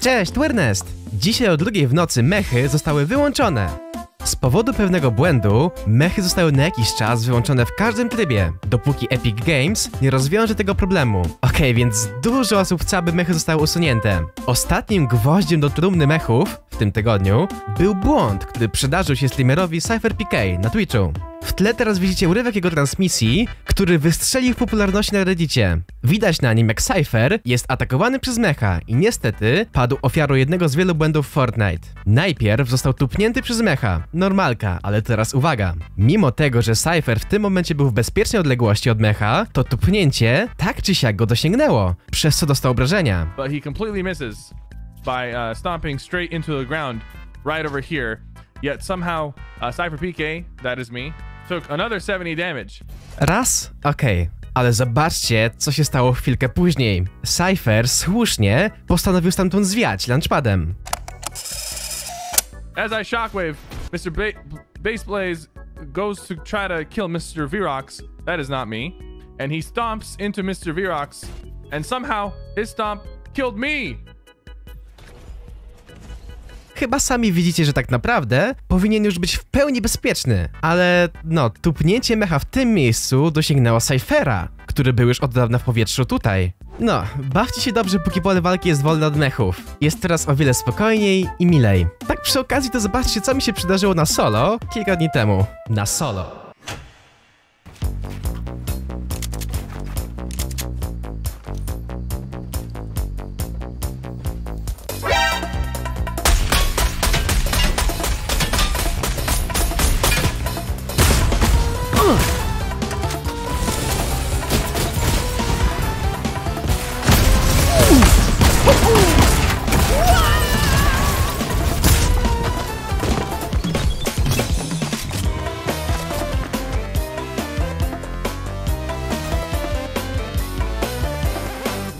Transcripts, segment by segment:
Cześć, tu Ernest! Dzisiaj o drugiej w nocy mechy zostały wyłączone. Z powodu pewnego błędu, mechy zostały na jakiś czas wyłączone w każdym trybie, dopóki Epic Games nie rozwiąże tego problemu. Okej, więc dużo osób chce, aby mechy zostały usunięte. Ostatnim gwoździem do trumny mechów w tym tygodniu był błąd, który przydarzył się streamerowi CypherPK na Twitchu. W tle teraz widzicie urywek jego transmisji, który wystrzelił w popularności na reddicie. Widać na nim jak Cypher jest atakowany przez mecha i niestety padł ofiarą jednego z wielu błędów Fortnite. Najpierw został tupnięty przez mecha, normalka, ale teraz uwaga. Mimo tego, że Cypher w tym momencie był w bezpiecznej odległości od mecha, to tupnięcie tak czy siak go dosięgnęło, przez co dostał obrażenia. but he completely misses by uh, stomping straight into the ground right over here. Yet somehow, uh, Cypher PK, that is me, took another 70 damage. Raz? Okej. Ale zobaczcie, co się stało chwilkę później. Cypher słusznie postanowił stamtąd zwiać launchpadem. As I shockwave, Mr. Ba- Base Blaze goes to try to kill Mr. Virox. That is not me. And he stomps into Mr. Virox, and somehow his stomp killed me. Chyba sami widzicie, że tak naprawdę powinien już być w pełni bezpieczny, ale no, tupnięcie mecha w tym miejscu dosięgnęło Cyphera, który był już od dawna w powietrzu tutaj. No, bawcie się dobrze, póki pole walki jest wolne od mechów. Jest teraz o wiele spokojniej i milej. Tak przy okazji to zobaczcie, co mi się przydarzyło na solo kilka dni temu. Na solo.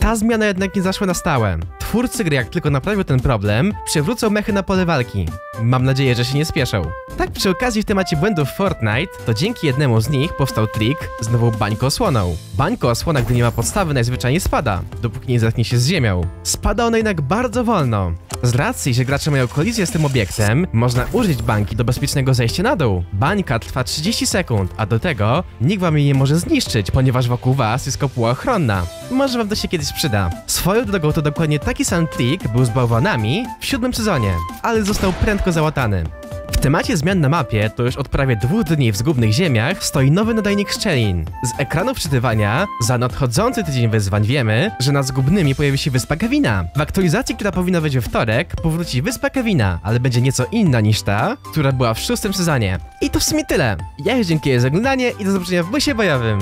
Ta zmiana jednak nie zaszła na stałe. Twórcy gry, jak tylko naprawią ten problem, przywrócą mechy na pole walki. Mam nadzieję, że się nie spieszą. Tak przy okazji w temacie błędów Fortnite, to dzięki jednemu z nich powstał trik z nową bańką osłoną. Bańka osłona, gdy nie ma podstawy, najzwyczajniej spada, dopóki nie zetknie się z ziemią. Spada ona jednak bardzo wolno. Z racji, że gracze mają kolizję z tym obiektem, można użyć bańki do bezpiecznego zejścia na dół. Bańka trwa 30 sekund, a do tego nikt wam jej nie może zniszczyć, ponieważ wokół was jest kopuła ochronna. Może wam to się kiedyś przyda. Swoją drogą to dokładnie taki sam trik był z bałwanami w siódmym sezonie, ale został prędko załatany. Temacie zmian na mapie, to już od prawie dwóch dni w zgubnych ziemiach stoi nowy nadajnik szczelin. Z ekranu wczytywania za nadchodzący tydzień wyzwań wiemy, że nad zgubnymi pojawi się wyspa Kevina. W aktualizacji, która powinna być we wtorek, powróci wyspa Kevina, ale będzie nieco inna niż ta, która była w szóstym sezonie. I to w sumie tyle. Ja już dziękuję za oglądanie i do zobaczenia w busie bojowym.